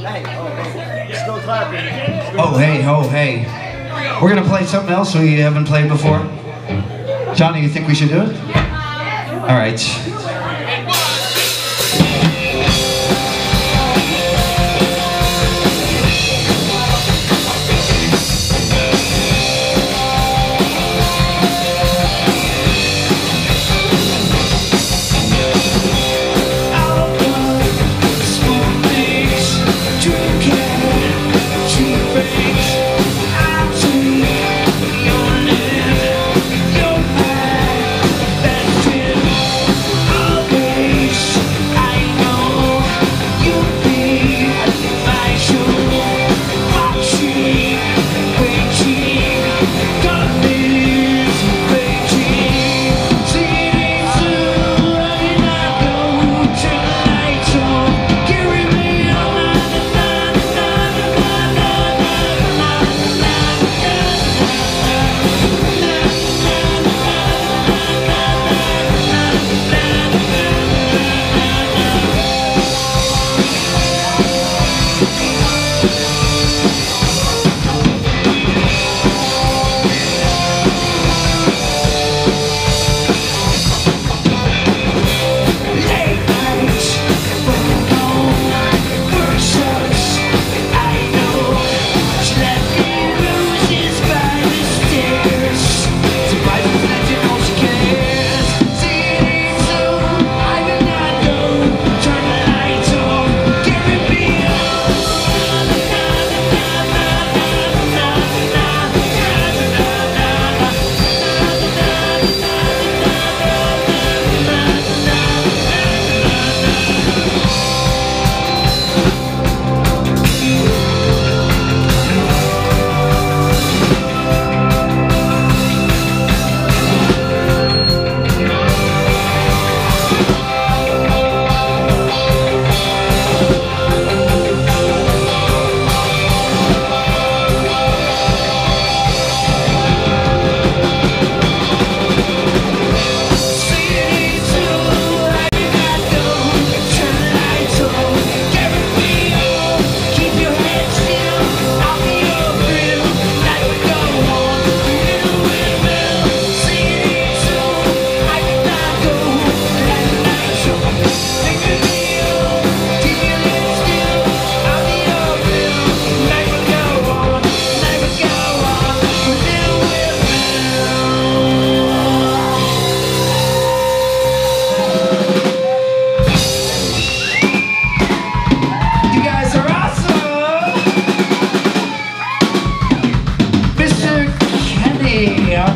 Still clapping. Oh, hey, oh, hey. We're gonna play something else we haven't played before. Johnny, you think we should do it? All right.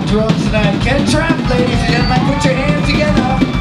Drums tonight. Ken Trapp, ladies and gentlemen, put your hands together.